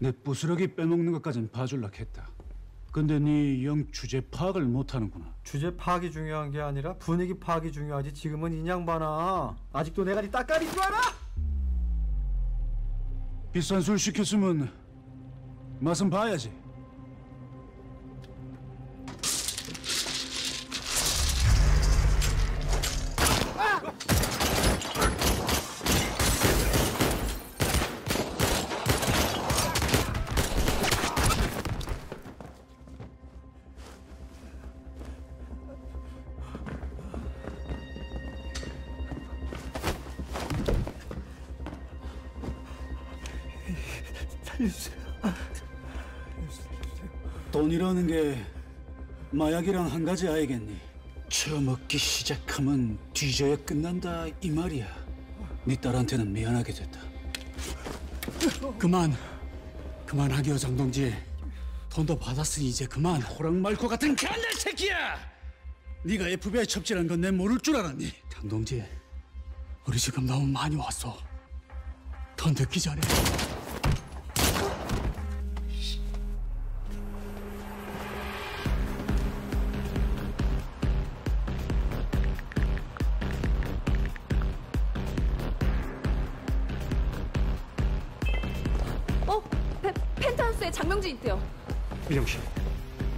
내 부스러기 빼먹는 것까진 봐줄라 했다. 근데 네 영 주제 파악을 못하는구나. 주제 파악이 중요한 게 아니라 분위기 파악이 중요하지 지금은 인양반아 아직도 내가 네 따까리인 줄 알아? 비싼 술 시켰으면 맛은 봐야지. 돈이라는 게 마약이랑 한 가지 아니겠니? 처먹기 시작하면 뒤져야 끝난다 이 말이야. 네 딸한테는 미안하게 됐다. 그만 그만하기요 장동지 돈도 받았으니 이제 그만 호랑말코 같은 갓날 새끼야! 네가 FBI 첩질한 건 내 모를 줄 알았니? 장동지 우리 지금 너무 많이 왔어 더 늦기 전에 어? 펜, 펜트하우스에 장명진 있대요. 민영 씨,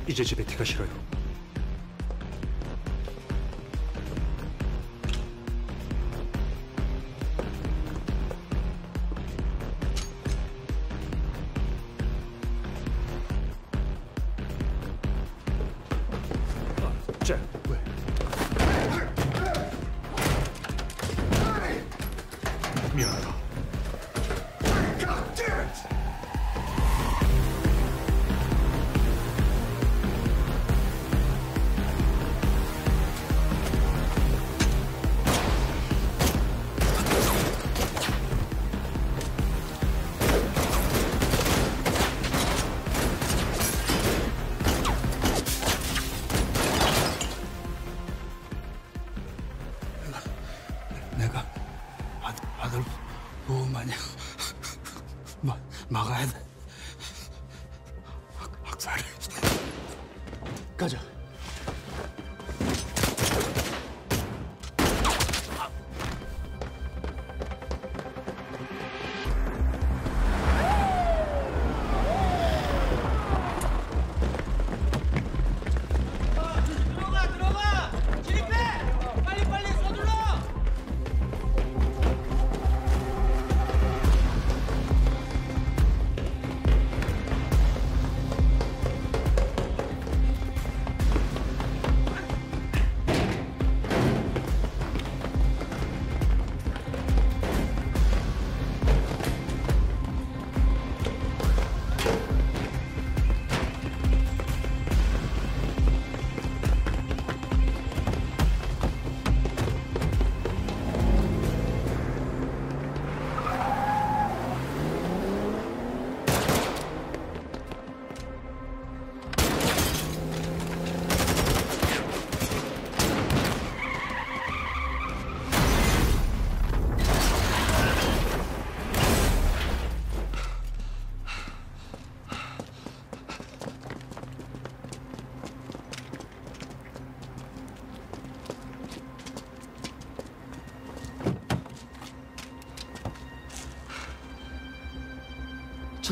이제 집에 티가 싫어요. 아, 잭, 왜? 미안하다. 막아야 돼 학, 학살을 가자.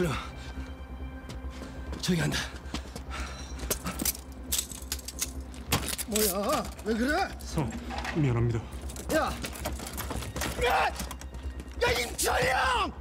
철영 저기 한다 뭐야? 왜 그래? 성, 미안합니다. 야! 야! 야 임철영!